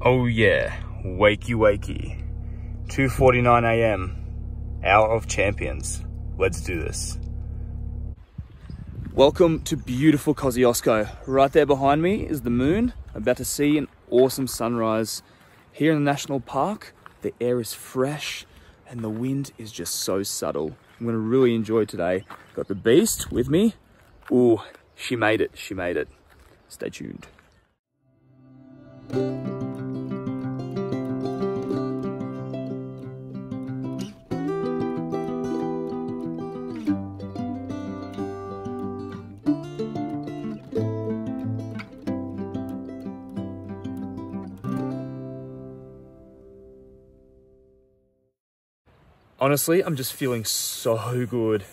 Oh yeah, wakey wakey. 2.49 a.m. Hour of Champions. Let's do this. Welcome to beautiful Kosciuszko. Right there behind me is the moon. I'm about to see an awesome sunrise. Here in the national park, the air is fresh and the wind is just so subtle. I'm gonna really enjoy today. Got the beast with me. Ooh, she made it, she made it. Stay tuned. Honestly, I'm just feeling so good.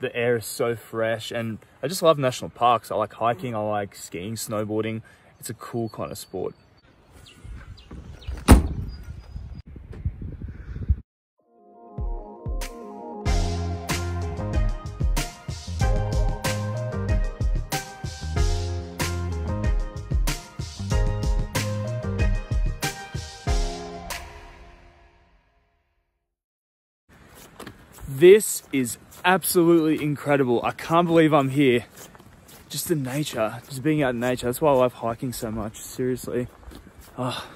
The air is so fresh and I just love national parks. I like hiking, I like skiing, snowboarding. It's a cool kind of sport. This is absolutely incredible. I can't believe I'm here. Just the nature, just being out in nature. That's why I love hiking so much, seriously. Oh,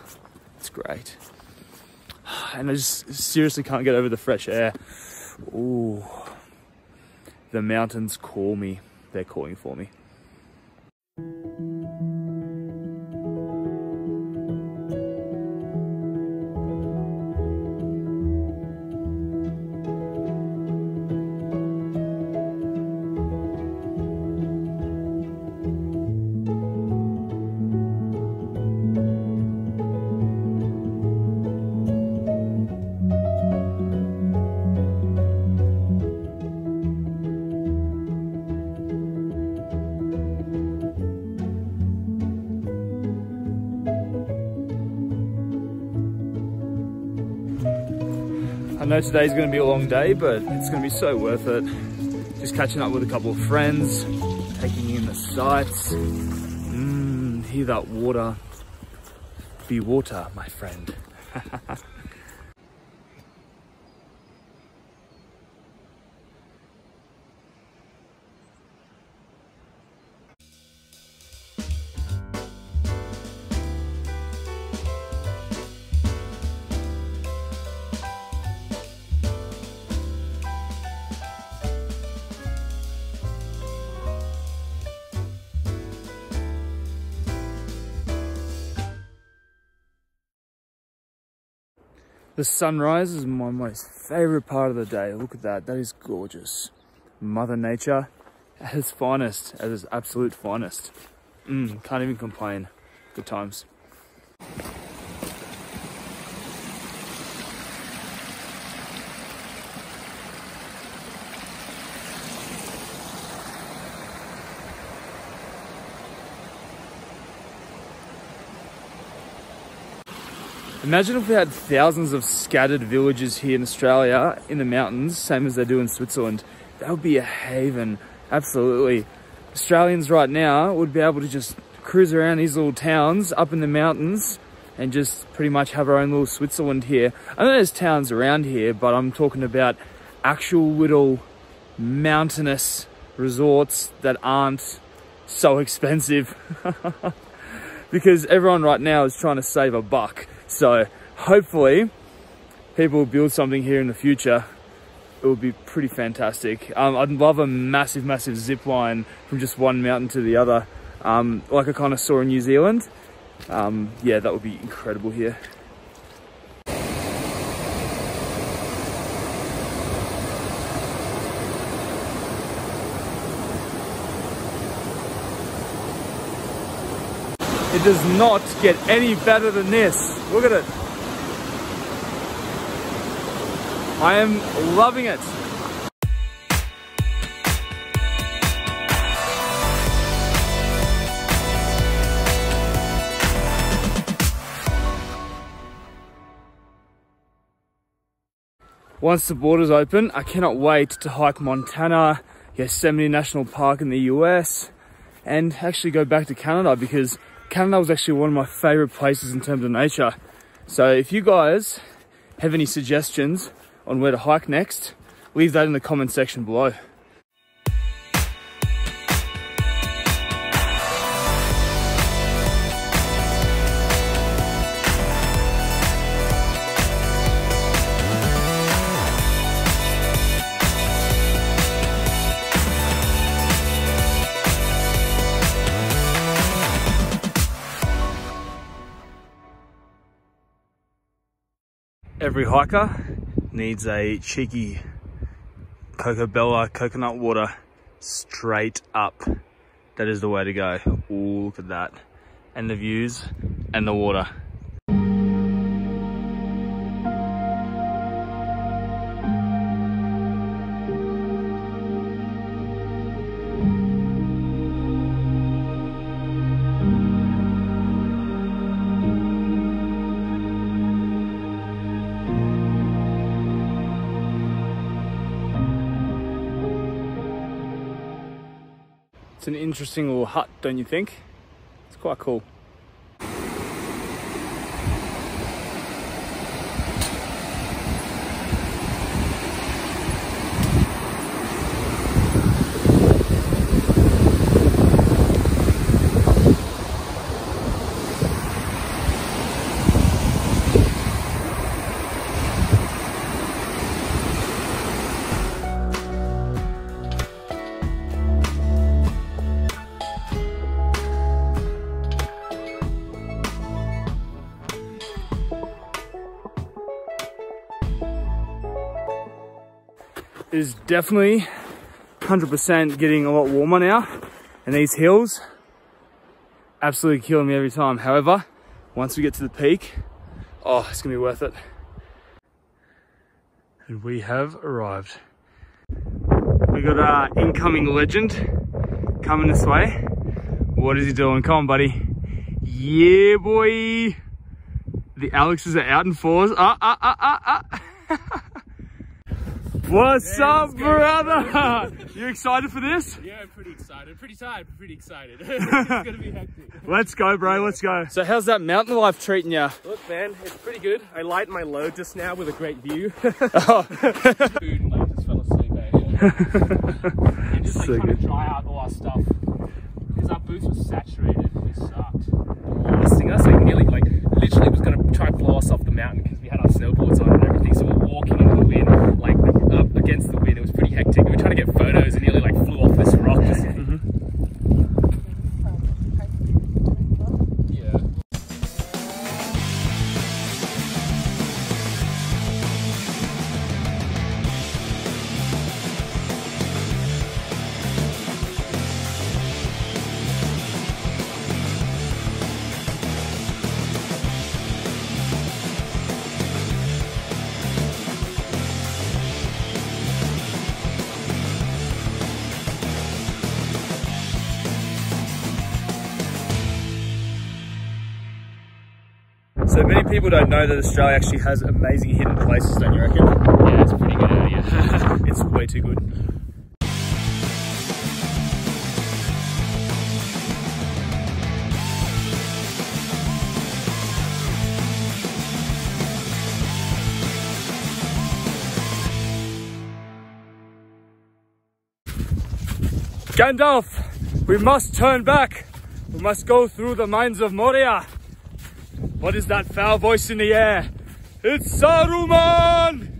it's great. And I just seriously can't get over the fresh air. Ooh. The mountains call me. They're calling for me. Know today's gonna be a long day, but it's gonna be so worth it. Just catching up with a couple of friends, taking in the sights. Mmm, hear that water. Be water, my friend. The sunrise is my most favorite part of the day. Look at that, that is gorgeous. Mother Nature at its finest, at its absolute finest. Mm, can't even complain. Good times. Imagine if we had thousands of scattered villages here in Australia in the mountains, same as they do in Switzerland. That would be a haven, absolutely. Australians right now would be able to just cruise around these little towns up in the mountains and just pretty much have our own little Switzerland here. I know there's towns around here, but I'm talking about actual little mountainous resorts that aren't so expensive. because everyone right now is trying to save a buck. So hopefully people will build something here in the future. It would be pretty fantastic. Um, I'd love a massive, massive zip line from just one mountain to the other, um, like I kind of saw in New Zealand. Um, yeah, that would be incredible here. It does not get any better than this. Look at it. I am loving it. Once the borders open, I cannot wait to hike Montana, Yosemite National Park in the US, and actually go back to Canada because Canada was actually one of my favorite places in terms of nature. So if you guys have any suggestions on where to hike next, leave that in the comment section below. Every hiker needs a cheeky Cocobella coconut water straight up. That is the way to go. Ooh, look at that. And the views and the water. An interesting little hut, don't you think? It's quite cool. Is definitely 100% getting a lot warmer now. And these hills, absolutely killing me every time. However, once we get to the peak, oh, it's gonna be worth it. And we have arrived. We got our incoming legend coming this way. What is he doing? Come on, buddy. Yeah, boy. The Alexes are out in fours. Ah, ah, ah, ah, ah. What's up, brother? you excited for this? Yeah, I'm pretty excited. Pretty tired, but pretty excited. it's gonna be hectic. Let's go, bro. Let's go. So, how's that mountain life treating you? Look, man, it's pretty good. I lightened my load just now with a great view. oh. Food and like just fell asleep, eh? and just like So trying good. to dry out all our stuff because our boots were saturated. They sucked. Blasting us, like nearly, like literally was gonna try and blow us off the mountain because we had our snowboards on and everything. So we're walking into the wind, like up against the wind. It was pretty hectic. We were trying to get photos and nearly like flew off this rock. People don't know that Australia actually has amazing hidden places, don't you reckon? Yeah, it's a pretty good area. it's way too good. Gandalf, we must turn back. We must go through the mines of Moria. What is that foul voice in the air? It's Saruman!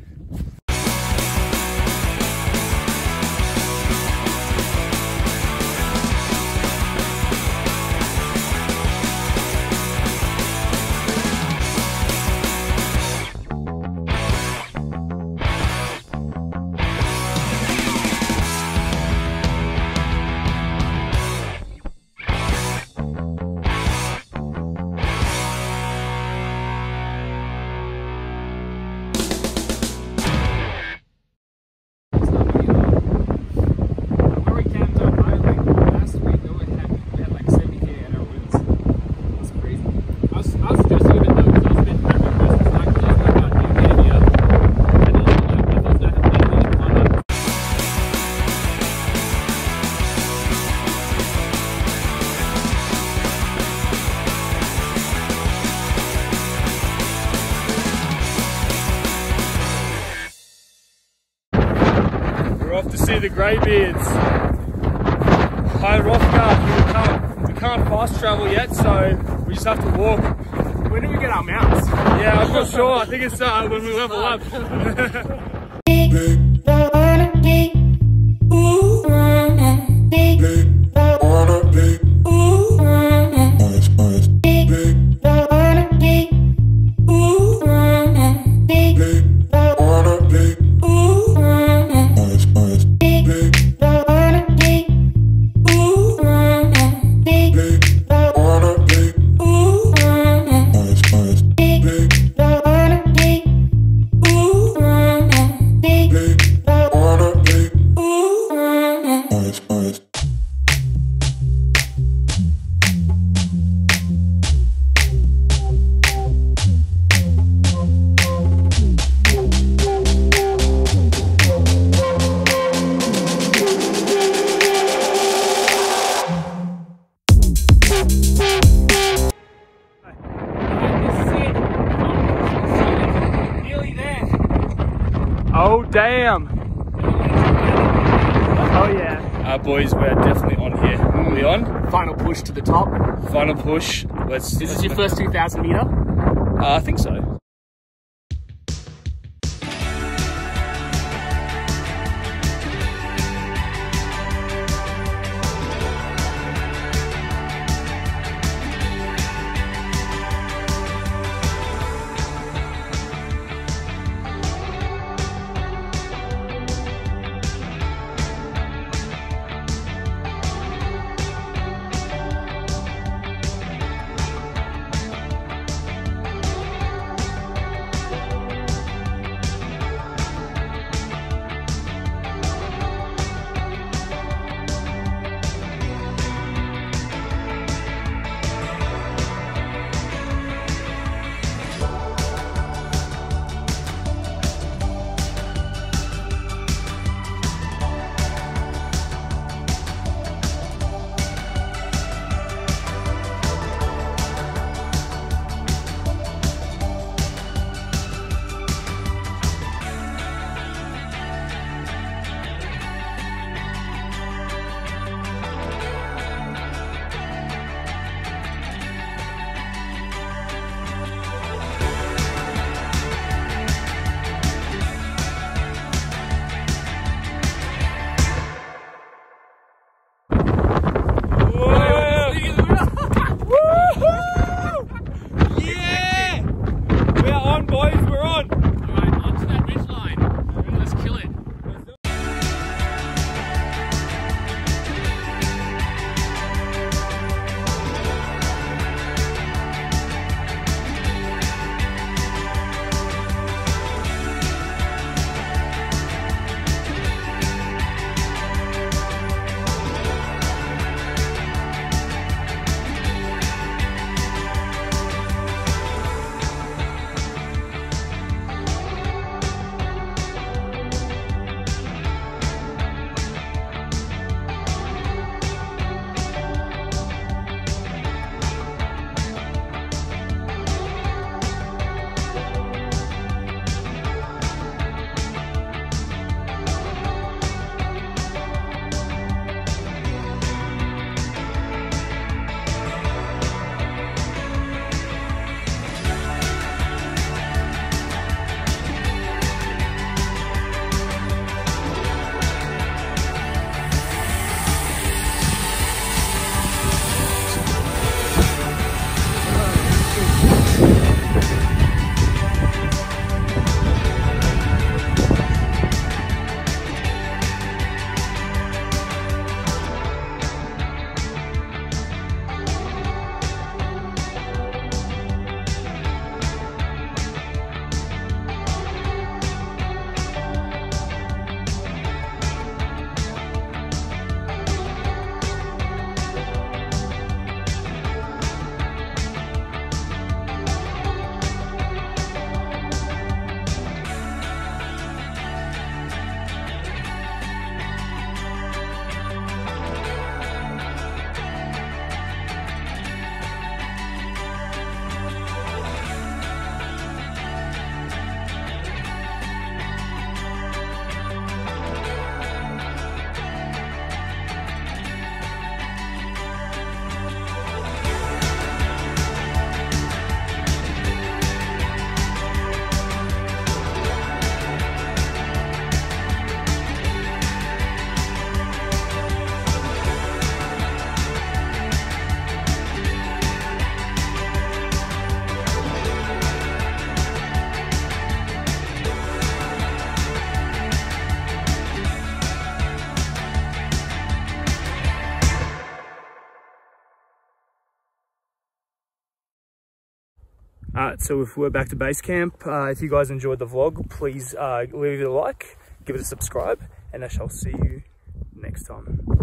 Greybeards. High Hrothgar, we can't, we can't fast travel yet, so we just have to walk. When do we get our mounts? Yeah, I'm not sure. I think it's uh, when we level up. boys, we're definitely on here. Are we on? Final push to the top. Final push. Let's. This is your first 2,000 meter. Uh, I think so. Uh, so if we're back to base camp, uh, if you guys enjoyed the vlog, please uh, leave it a like, give it a subscribe, and I shall see you next time.